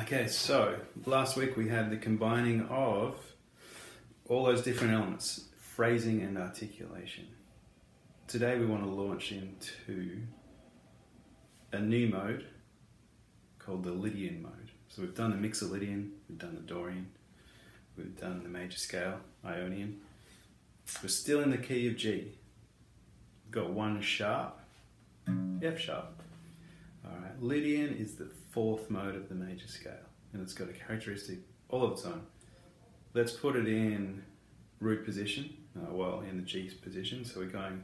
Okay, so last week we had the combining of all those different elements, phrasing and articulation. Today we want to launch into a new mode called the Lydian mode. So we've done the Mixolydian, we've done the Dorian, we've done the major scale, Ionian. We're still in the key of G. We've got one sharp, F sharp. All right, Lydian is the fourth mode of the major scale, and it's got a characteristic all of its own. Let's put it in root position, uh, well, in the G position. So we're going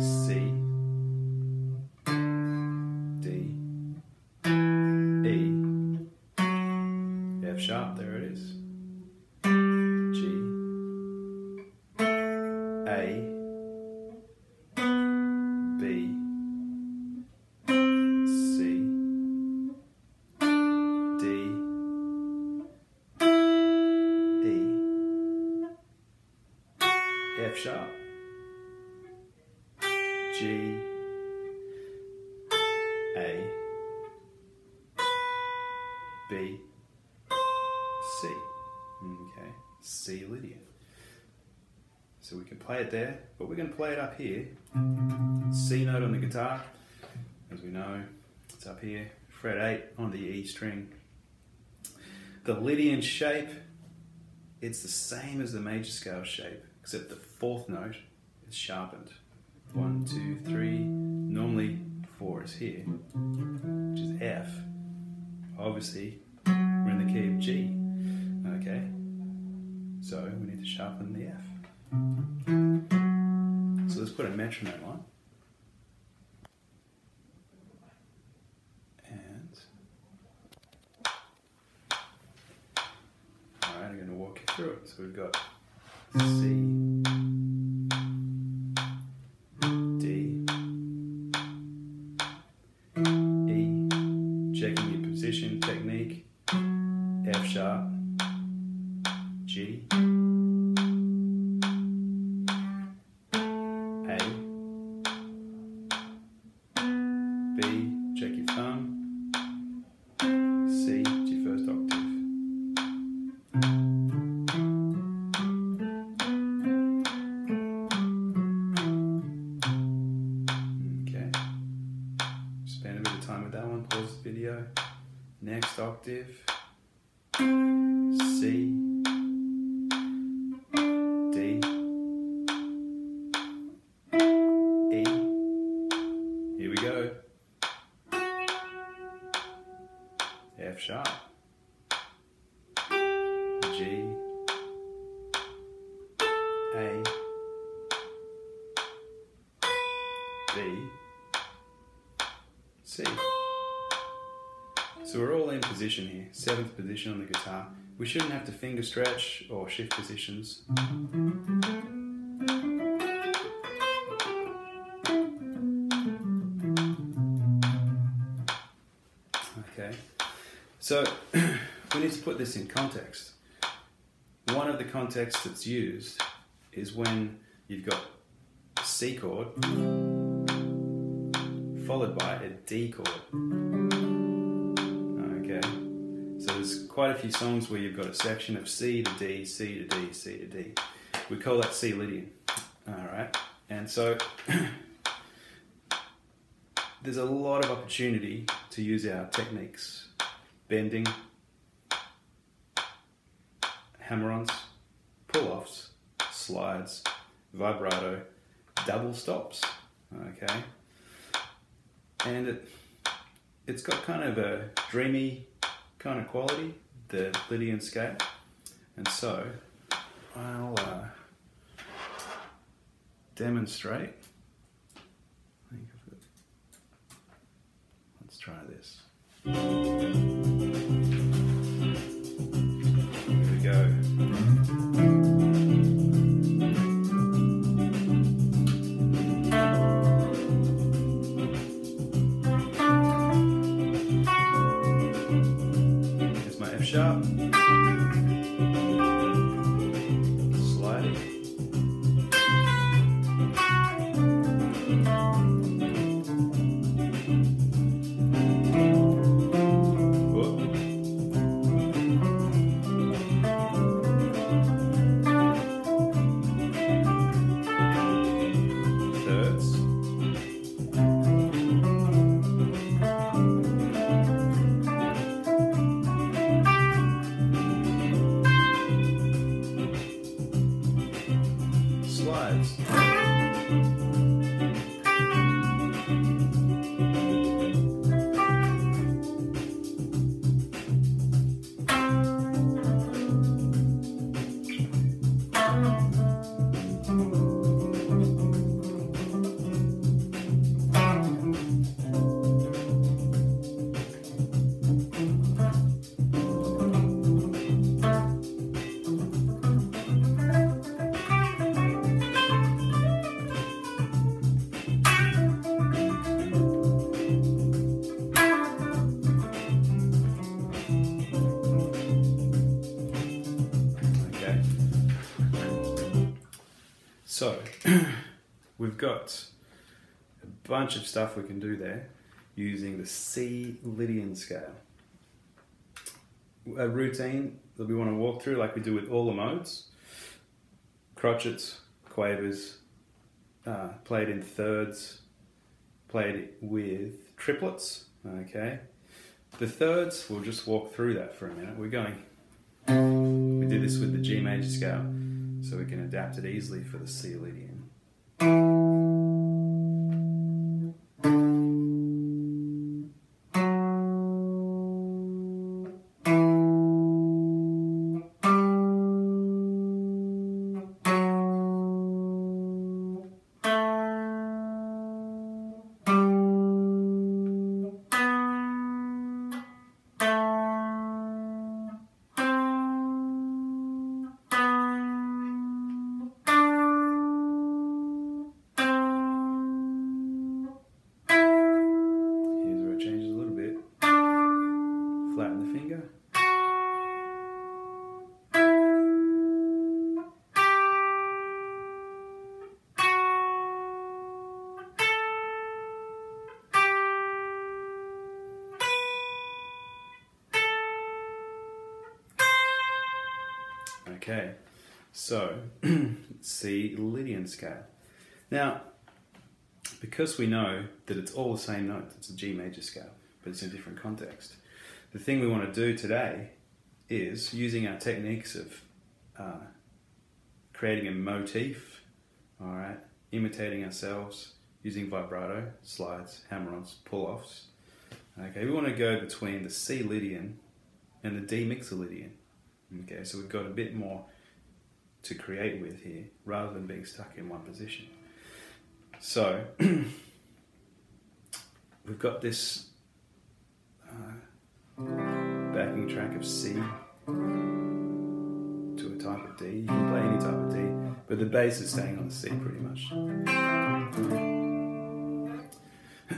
C, sharp, G, A, B, C. Okay, C Lydian. So we can play it there, but we're going to play it up here. C note on the guitar, as we know, it's up here. Fret 8 on the E string. The Lydian shape, it's the same as the major scale shape, except the fourth note is sharpened. One, two, three. Normally, four is here, which is F. Obviously, we're in the key of G. Okay? So we need to sharpen the F. So let's put a metronome on. And all right, I'm going to walk you through it. So we've got C, G, A, B, check your thumb, C, it's your first octave. Okay. Spend a bit of time with that one, pause the video. Next octave, C, So we're all in position here, seventh position on the guitar. We shouldn't have to finger stretch or shift positions. Okay, so we need to put this in context. One of the contexts that's used is when you've got C chord followed by a D chord. Okay, so there's quite a few songs where you've got a section of C to D, C to D, C to D. We call that C Lydian. All right, and so there's a lot of opportunity to use our techniques, bending, hammer-ons, pull-offs, slides, vibrato, double stops. Okay, and it it's got kind of a dreamy kind of quality, the Lydian scale, and so I'll uh, demonstrate. Let's try this. So, we've got a bunch of stuff we can do there using the C Lydian scale. A routine that we want to walk through, like we do with all the modes crotchets, quavers, uh, played in thirds, played with triplets. Okay, the thirds, we'll just walk through that for a minute. We're going, we do this with the G major scale, so we can adapt it easily for the C Lydian. Okay, so C Lydian scale. Now, because we know that it's all the same note, it's a G major scale, but it's in a different context. The thing we want to do today is using our techniques of uh, creating a motif, all right, imitating ourselves, using vibrato, slides, hammer-ons, pull-offs. Okay, we want to go between the C Lydian and the D Mixolydian. Okay, so we've got a bit more to create with here, rather than being stuck in one position. So we've got this uh, backing track of C to a type of D. You can play any type of D, but the bass is staying on the C pretty much.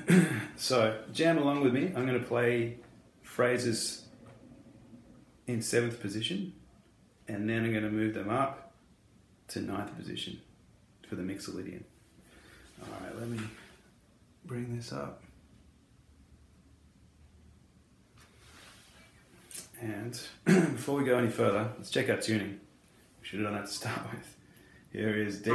so jam along with me. I'm going to play phrases in seventh position, and then I'm going to move them up to ninth position for the Mixolydian. All right, let me bring this up. And before we go any further, let's check out tuning. We should have done that to start with. Here is D,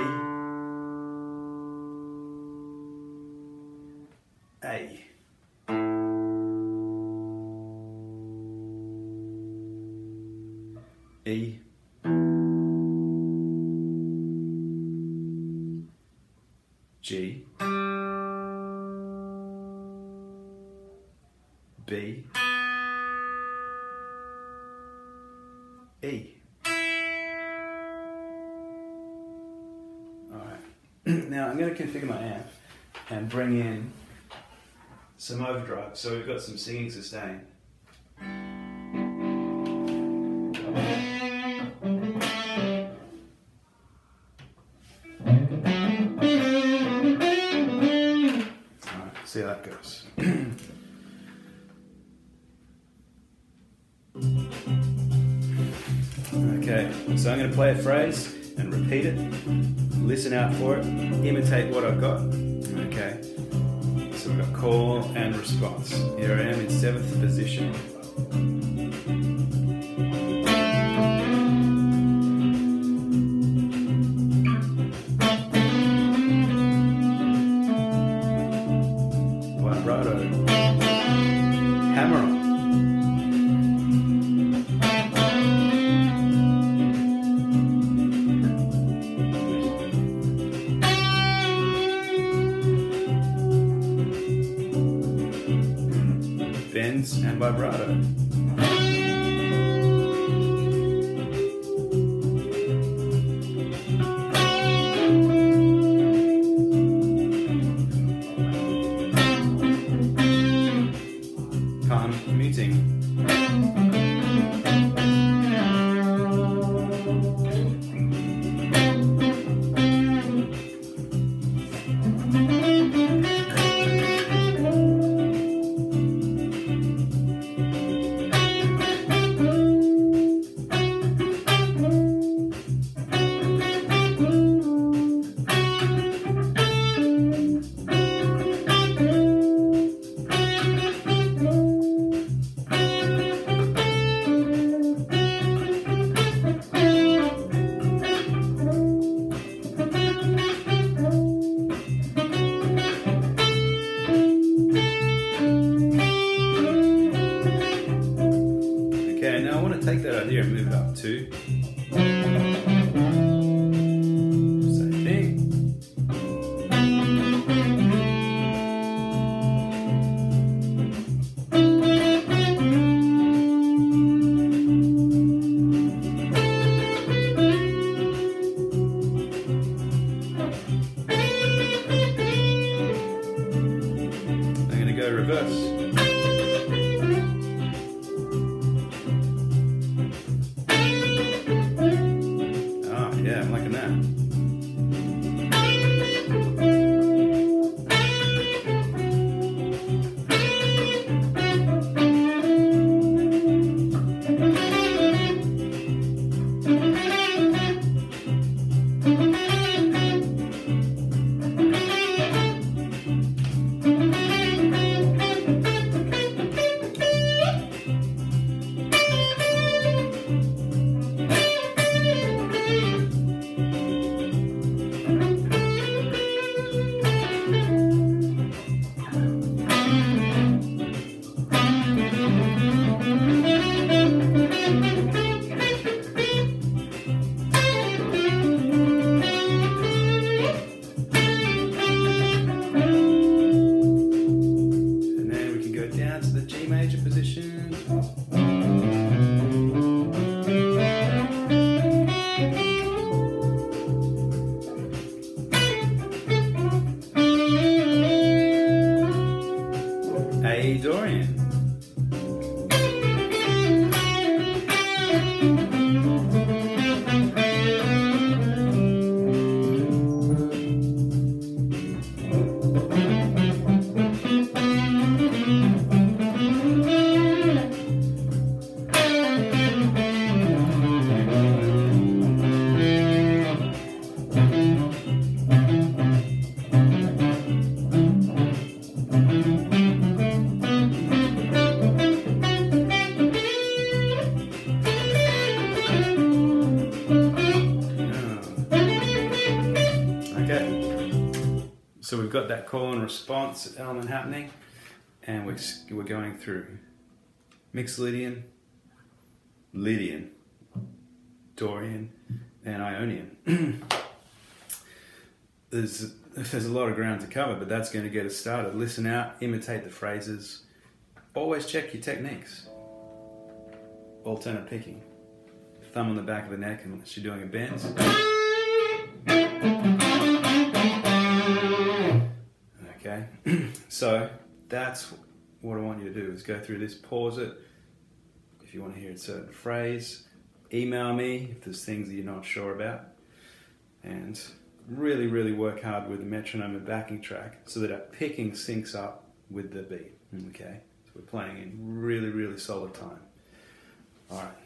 E. G. B. E. Alright. now I'm going to configure my amp and bring in some overdrive. So we've got some singing sustain. Okay, so I'm going to play a phrase and repeat it. Listen out for it. Imitate what I've got. Okay, so we've got call and response. Here I am in seventh position. G major position. So we've got that call and response element happening, and we're, we're going through Mixolydian, Lydian, Dorian, and Ionian. there's there's a lot of ground to cover, but that's going to get us started. Listen out, imitate the phrases. Always check your techniques. Alternate picking. Thumb on the back of the neck unless you're doing a bend. So that's what I want you to do is go through this, pause it. If you want to hear a certain phrase, email me if there's things that you're not sure about, and really, really work hard with the metronome and backing track so that our picking syncs up with the beat. Okay, so we're playing in really, really solid time. All right.